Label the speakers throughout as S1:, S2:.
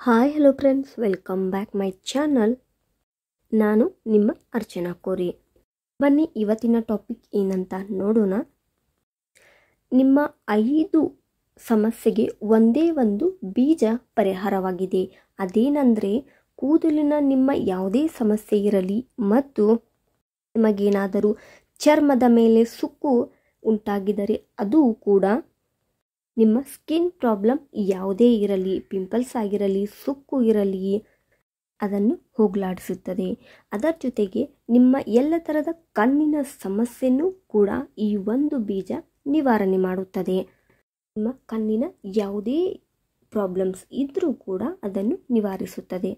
S1: Hi hello friends welcome back my channel ನಾನು ನಿಮ್ಮ ಅರ್ಚನಾ ಕೋರಿ. ಬನ್ನಿ, ಇವತ್ತಿನ ಟಾಪಿಕ್ ಏನಂತ ನೋಡೋಣ. ನಿಮ್ಮ ಐದು ಸಮಸ್ಯೆಗೆ ಒಂದೇ ಒಂದು ಬೀಜ ಪರಿಹಾರವಾಗಿದೆ. ಅದೇನಂದರೆ, ಕೂದಲಿನ ನಿಮ್ಮ ಯಾವುದೇ ಸಮಸ್ಯೆ ಇರಲಿ ಮತ್ತು ನಿಮಗೇನಾದರೂ ಚರ್ಮದ ಮೇಲೆ ಸುಕ್ಕು ಉಂಟಾಗಿದರೆ ಅದು ಕೂಡ ನಿಮ್ಮ ಸ್ಕಿನ್ ಪ್ರಾಬ್ಲಮ್ ಯಾವುದೇ ಇರಲಿ ಪಿಂಪಲ್ಸ್ ಆಗಿರಲಿ, ಸುಕ್ಕು ಇರಲಿ, ಅದನ್ನು ಹೋಗಲಾಡಿಸುತ್ತದೆ. ಅದರ ಜೊತೆಗೆ ನಿಮ್ಮ ಎಲ್ಲ ಥರದ ಕಣ್ಣಿನ ಸಮಸ್ಯೆನೂ ಕೂಡ ಈ ಒಂದು ಬೀಜ ನಿವಾರಣೆ ಮಾಡುತ್ತದೆ. ನಿಮ್ಮ ಕಣ್ಣಿನ ಯಾವುದೇ ಪ್ರಾಬ್ಲಮ್ಸ್ ಇದ್ದರೂ ಕೂಡ ಅದನ್ನು ನಿವಾರಿಸುತ್ತದೆ.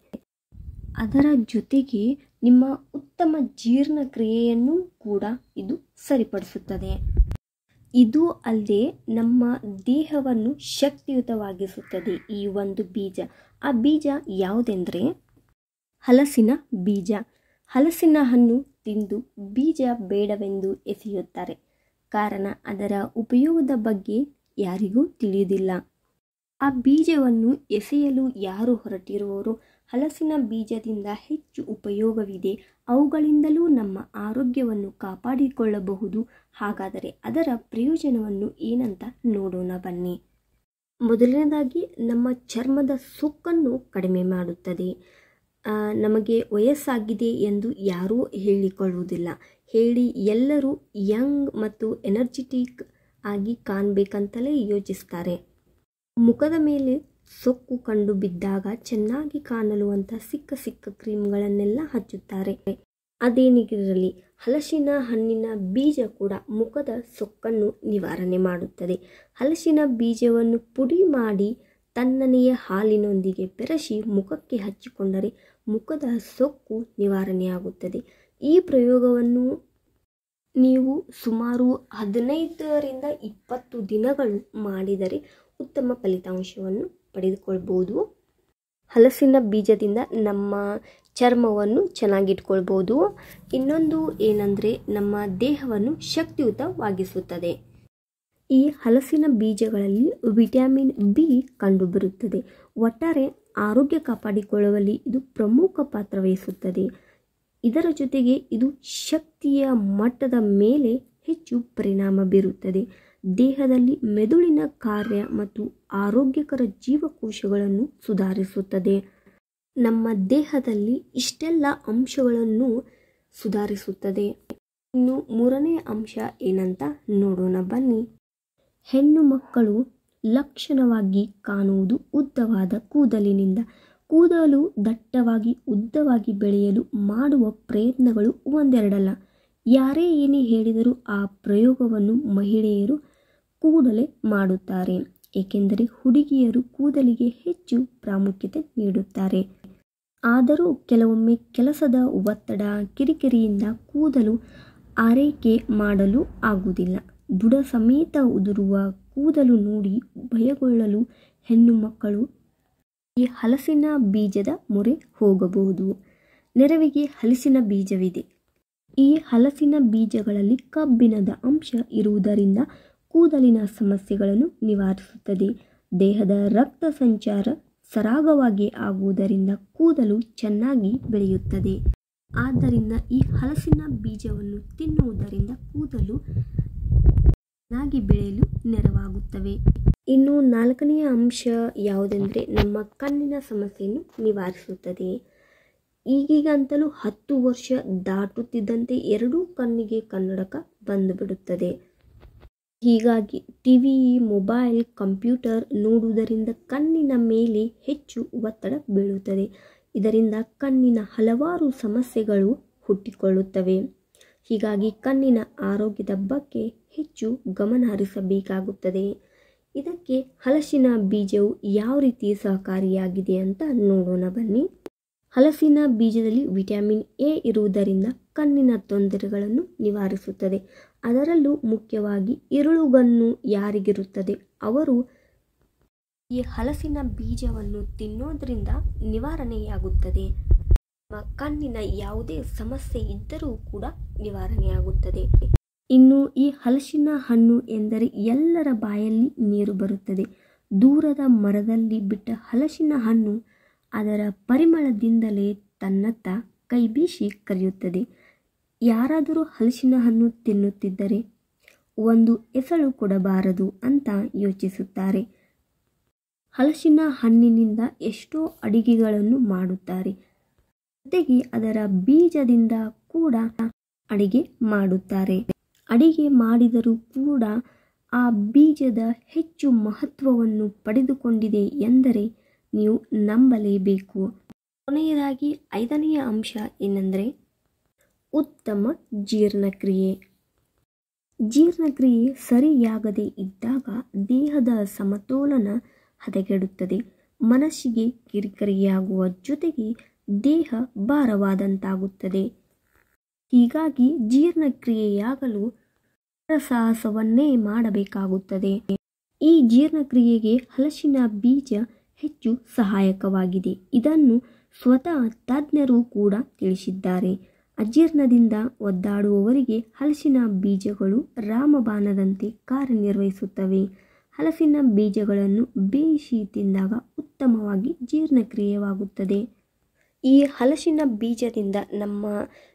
S1: ಅದರ ಜೊತೆಗೆ ನಿಮ್ಮ ಉತ್ತಮ ಜೀರ್ಣಕ್ರಿಯೆಯನ್ನು ಕೂಡ ಇದು ಸರಿಪಡಿಸುತ್ತದೆ. ಇದು ಅಲ್ಲದೆ ನಮ್ಮ ದೇಹವನ್ನು ಶಕ್ತಿಯುತವಾಗಿಸುತ್ತದೆ ಈ ಒಂದು ಬೀಜ. ಆ ಬೀಜ ಯಾವುದೆಂದರೆ ಹಲಸಿನ ಬೀಜ. ಹಲಸಿನ ಹಣ್ಣು ತಿಂದು ಬೀಜ ಬೇಡವೆಂದು ಎಸೆಯುತ್ತಾರೆ. ಕಾರಣ ಅದರ ಉಪಯೋಗದ ಬಗ್ಗೆ ಯಾರಿಗೂ ತಿಳಿಯುವುದಿಲ್ಲ ಆ ಬೀಜವನ್ನು ಎಸೆಯಲು ಯಾರು ಹೊರಟಿರುವವರು? ಹಲಸಿನ ಬೀಜದಿಂದ ಹೆಚ್ಚು ಉಪಯೋಗವಿದೆ. ಅವುಗಳಿಂದಲೂ ನಮ್ಮ ಆರೋಗ್ಯವನ್ನು ಕಾಪಾಡಿಕೊಳ್ಳಬಹುದು. ಹಾಗಾದರೆ ಅದರ ಪ್ರಯೋಜನವನ್ನು ಏನಂತ ನೋಡೋಣ ಬನ್ನಿ. ಮೊದಲನೇದಾಗಿ, ನಮ್ಮ ಚರ್ಮದ ಸೊಕ್ಕನ್ನು ಕಡಿಮೆ ಮಾಡುತ್ತದೆ. ನಮಗೆ ವಯಸ್ಸಾಗಿದೆ ಎಂದು ಯಾರೂ ಹೇಳಿಕೊಳ್ಳುವುದಿಲ್ಲ. ಹೇಳಿ ಎಲ್ಲರೂ ಯಂಗ್ ಮತ್ತು ಎನರ್ಜಿಟಿಕ್ ಆಗಿ ಕಾಣಬೇಕಂತಲೇ ಯೋಚಿಸ್ತಾರೆ. ಮುಖದ ಮೇಲೆ ಸೊಕ್ಕು ಕಂಡು ಬಿದ್ದಾಗ ಚೆನ್ನಾಗಿ ಕಾಣಲು ಅಂತ ಸಿಕ್ಕ ಸಿಕ್ಕ ಕ್ರೀಮ್ಗಳನ್ನೆಲ್ಲ ಹಚ್ಚುತ್ತಾರೆ. ಅದೇನಿಗಿರಲಿ, ಹಲಸಿನ ಹಣ್ಣಿನ ಬೀಜ ಕೂಡ ಮುಖದ ಸೊಕ್ಕನ್ನು ನಿವಾರಣೆ ಮಾಡುತ್ತದೆ. ಹಲಸಿನ ಬೀಜವನ್ನು ಪುಡಿ ಮಾಡಿ ತನ್ನನೆಯ ಹಾಲಿನೊಂದಿಗೆ ಬೆರೆಸಿ ಮುಖಕ್ಕೆ ಹಚ್ಚಿಕೊಂಡರೆ ಮುಖದ ಸೊಕ್ಕು ನಿವಾರಣೆಯಾಗುತ್ತದೆ. ಈ ಪ್ರಯೋಗವನ್ನು ನೀವು ಸುಮಾರು ಹದಿನೈದರಿಂದ ಇಪ್ಪತ್ತು ದಿನಗಳು ಮಾಡಿದರೆ ಉತ್ತಮ ಫಲಿತಾಂಶವನ್ನು ಪಡೆದುಕೊಳ್ಬೋದು. ಹಲಸಿನ ಬೀಜದಿಂದ ನಮ್ಮ ಚರ್ಮವನ್ನು ಚೆನ್ನಾಗಿಟ್ಕೊಳ್ಬೋದು. ಇನ್ನೊಂದು ಏನಂದರೆ ನಮ್ಮ ದೇಹವನ್ನು ಶಕ್ತಿಯುತವಾಗಿಸುತ್ತದೆ. ಈ ಹಲಸಿನ ಬೀಜಗಳಲ್ಲಿ ವಿಟಮಿನ್ ಬಿ ಕಂಡುಬರುತ್ತದೆ. ಒಟ್ಟಾರೆ ಆರೋಗ್ಯ ಕಾಪಾಡಿಕೊಳ್ಳುವಲ್ಲಿ ಇದು ಪ್ರಮುಖ ಪಾತ್ರ ವಹಿಸುತ್ತದೆ. ಇದರ ಜೊತೆಗೆ ಇದು ಶಕ್ತಿಯ ಮಟ್ಟದ ಮೇಲೆ ಹೆಚ್ಚು ಪರಿಣಾಮ ಬೀರುತ್ತದೆ. ದೇಹದಲ್ಲಿ ಮೆದುಳಿನ ಕಾರ್ಯ ಮತ್ತು ಆರೋಗ್ಯಕರ ಜೀವಕೋಶಗಳನ್ನು ಸುಧಾರಿಸುತ್ತದೆ. ನಮ್ಮ ದೇಹದಲ್ಲಿ ಇಷ್ಟೆಲ್ಲ ಅಂಶಗಳನ್ನು ಸುಧಾರಿಸುತ್ತದೆ. ಇನ್ನು ಮೂರನೇ ಅಂಶ ಏನಂತ ನೋಡೋಣ ಬನ್ನಿ. ಹೆಣ್ಣು ಮಕ್ಕಳು ಲಕ್ಷಣವಾಗಿ ಕಾಣುವುದು ಉದ್ದವಾದ ಕೂದಲಿನಿಂದ. ಕೂದಲು ದಟ್ಟವಾಗಿ ಉದ್ದವಾಗಿ ಬೆಳೆಯಲು ಮಾಡುವ ಪ್ರಯತ್ನಗಳು ಒಂದೆರಡಲ್ಲ. ಯಾರೇ ಏನೇ ಹೇಳಿದರೂ ಆ ಪ್ರಯೋಗವನ್ನು ಮಹಿಳೆಯರು ಕೂಡಲೇ ಮಾಡುತ್ತಾರೆ. ಏಕೆಂದರೆ ಹುಡುಗಿಯರು ಕೂದಲಿಗೆ ಹೆಚ್ಚು ಪ್ರಾಮುಖ್ಯತೆ ನೀಡುತ್ತಾರೆ. ಆದರೂ ಕೆಲವೊಮ್ಮೆ ಕೆಲಸದ ಒತ್ತಡ ಕಿರಿಕಿರಿಯಿಂದ ಕೂದಲು ಆರೈಕೆ ಮಾಡಲು ಆಗುವುದಿಲ್ಲ. ಬುಡ ಸಮೇತ ಉದುರುವ ಕೂದಲು ನೋಡಿ ಭಯಗೊಳ್ಳಲು ಹೆಣ್ಣು ಮಕ್ಕಳು ಈ ಹಲಸಿನ ಬೀಜದ ಮೊರೆ ಹೋಗಬಹುದು. ನೆರವಿಗೆ ಹಲಸಿನ ಬೀಜವಿದೆ. ಈ ಹಲಸಿನ ಬೀಜಗಳಲ್ಲಿ ಕಬ್ಬಿಣದ ಅಂಶ ಇರುವುದರಿಂದ ಕೂದಲಿನ ಸಮಸ್ಯೆಗಳನ್ನು ನಿವಾರಿಸುತ್ತದೆ. ದೇಹದ ರಕ್ತ ಸಂಚಾರ ಸರಾಗವಾಗಿ ಆಗುವುದರಿಂದ ಕೂದಲು ಚೆನ್ನಾಗಿ ಬೆಳೆಯುತ್ತದೆ. ಆದ್ದರಿಂದ ಈ ಹಲಸಿನ ಬೀಜವನ್ನು ತಿನ್ನುವುದರಿಂದ ಕೂದಲು ಚೆನ್ನಾಗಿ ಬೆಳೆಯಲು ನೆರವಾಗುತ್ತವೆ. ಇನ್ನು ನಾಲ್ಕನೆಯ ಅಂಶ ಯಾವುದೆಂದರೆ ನಮ್ಮ ಕಣ್ಣಿನ ಸಮಸ್ಯೆಯನ್ನು ನಿವಾರಿಸುತ್ತದೆ. ಈಗೀಗಂತಲೂ ಹತ್ತು ವರ್ಷ ದಾಟುತ್ತಿದ್ದಂತೆ ಎರಡೂ ಕಣ್ಣಿಗೆ ಕನ್ನಡಕ ಬಂದುಬಿಡುತ್ತದೆ ಹೀಗಾಗಿ ಟಿವಿ ಮೊಬೈಲ್ ಕಂಪ್ಯೂಟರ್ ನೋಡುವುದರಿಂದ ಕಣ್ಣಿನ ಮೇಲೆ ಹೆಚ್ಚು ಒತ್ತಡ ಬೀಳುತ್ತದೆ. ಇದರಿಂದ ಕಣ್ಣಿನ ಹಲವಾರು ಸಮಸ್ಯೆಗಳು ಹುಟ್ಟಿಕೊಳ್ಳುತ್ತವೆ. ಹೀಗಾಗಿ ಕಣ್ಣಿನ ಆರೋಗ್ಯದ ಬಗ್ಗೆ ಹೆಚ್ಚು ಗಮನ ಹರಿಸಬೇಕಾಗುತ್ತದೆ. ಇದಕ್ಕೆ ಹಲಸಿನ ಬೀಜವು ಯಾವ ರೀತಿ ಸಹಕಾರಿಯಾಗಿದೆ ಅಂತ ನೋಡೋಣ ಬನ್ನಿ. ಹಲಸಿನ ಬೀಜದಲ್ಲಿ ವಿಟಮಿನ್ ಎ ಇರುವುದರಿಂದ ಕಣ್ಣಿನ ತೊಂದರೆಗಳನ್ನು ನಿವಾರಿಸುತ್ತದೆ. ಅದರಲ್ಲೂ ಮುಖ್ಯವಾಗಿ ಇರುಳುಗನ್ನು ಯಾರಿಗಿರುತ್ತದೆ? ಅವರು ಈ ಹಲಸಿನ ಬೀಜವನ್ನು ತಿನ್ನೋದ್ರಿಂದ ನಿವಾರಣೆಯಾಗುತ್ತದೆ. ಕಣ್ಣಿನ ಯಾವುದೇ ಸಮಸ್ಯೆ ಇದ್ದರೂ ಕೂಡ ನಿವಾರಣೆಯಾಗುತ್ತದೆ. ಇನ್ನು ಈ ಹಲಸಿನ ಹಣ್ಣು ಎಂದರೆ ಎಲ್ಲರ ಬಾಯಲ್ಲಿ ನೀರು ಬರುತ್ತದೆ. ದೂರದ ಮರದಲ್ಲಿ ಬಿಟ್ಟ ಹಲಸಿನ ಹಣ್ಣು ಅದರ ಪರಿಮಳದಿಂದಲೇ ತನ್ನತ್ತ ಕೈ ಬೀಸಿ ಕರೆಯುತ್ತದೆ. ಯಾರಾದರೂ ಹಲಸಿನ ಹಣ್ಣು ತಿನ್ನುತ್ತಿದ್ದರೆ ಒಂದು ಎಸಳು ಕೊಡಬಾರದು ಅಂತ ಯೋಚಿಸುತ್ತಾರೆ. ಹಲಸಿನ ಹಣ್ಣಿನಿಂದ ಎಷ್ಟೋ ಅಡಿಗೆಗಳನ್ನು ಮಾಡುತ್ತಾರೆ. ಜೊತೆಗೆ ಅದರ ಬೀಜದಿಂದ ಕೂಡ ಅಡಿಗೆ ಮಾಡುತ್ತಾರೆ. ಅಡಿಗೆ ಮಾಡಿದರೂ ಕೂಡ ಆ ಬೀಜದ ಹೆಚ್ಚು ಮಹತ್ವವನ್ನು ಪಡೆದುಕೊಂಡಿದೆ ಎಂದರೆ ನೀವು ನಂಬಲೇಬೇಕು. ಕೊನೆಯದಾಗಿ ಐದನೆಯ ಅಂಶ ಏನೆಂದರೆ ಉತ್ತಮ ಜೀರ್ಣಕ್ರಿಯೆ. ಜೀರ್ಣಕ್ರಿಯೆ ಸರಿಯಾಗದೇ ಇದ್ದಾಗ ದೇಹದ ಸಮತೋಲನ ಹದಗೆಡುತ್ತದೆ. ಮನಸ್ಸಿಗೆ ಕಿರಿಕಿರಿಯಾಗುವ ಜೊತೆಗೆ ದೇಹ ಭಾರವಾದಂತಾಗುತ್ತದೆ. ಹೀಗಾಗಿ ಜೀರ್ಣಕ್ರಿಯೆಯಾಗಲು ಸಾಹಸವನ್ನೇ ಮಾಡಬೇಕಾಗುತ್ತದೆ. ಈ ಜೀರ್ಣಕ್ರಿಯೆಗೆ ಹಲಸಿನ ಬೀಜ ಹೆಚ್ಚು ಸಹಾಯಕವಾಗಿದೆ. ಇದನ್ನು ಸ್ವತಃ ತಜ್ಞರು ಕೂಡ ತಿಳಿಸಿದ್ದಾರೆ. ಅಜೀರ್ಣದಿಂದ ಒದ್ದಾಡುವವರಿಗೆ ಹಲಸಿನ ಬೀಜಗಳು ರಾಮಬಾಣದಂತೆ ಕಾರ್ಯನಿರ್ವಹಿಸುತ್ತವೆ. ಹಲಸಿನ ಬೀಜಗಳನ್ನು ಬೇಯಿಸಿ ತಿಂದಾಗ ಉತ್ತಮವಾಗಿ ಜೀರ್ಣಕ್ರಿಯೆಯಾಗುತ್ತದೆ. ಈ ಹಲಸಿನ ಬೀಜದಿಂದ ನಮ್ಮ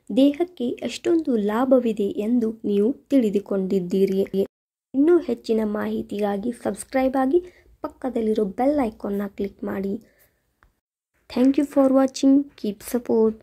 S1: ದೇಹಕ್ಕೆ ಎಷ್ಟೊಂದು ಲಾಭವಿದೆ ಎಂದು ನೀವು ತಿಳಿದುಕೊಂಡಿದ್ದೀರಿ. ಇನ್ನೂ ಹೆಚ್ಚಿನ ಮಾಹಿತಿಗಾಗಿ ಸಬ್ಸ್ಕ್ರೈಬ್ ಆಗಿ ಪಕ್ಕದಲ್ಲಿರೋ ಬೆಲ್ ಐಕಾನ್ನ ಕ್ಲಿಕ್ ಮಾಡಿ. Thank you for watching. Keep support.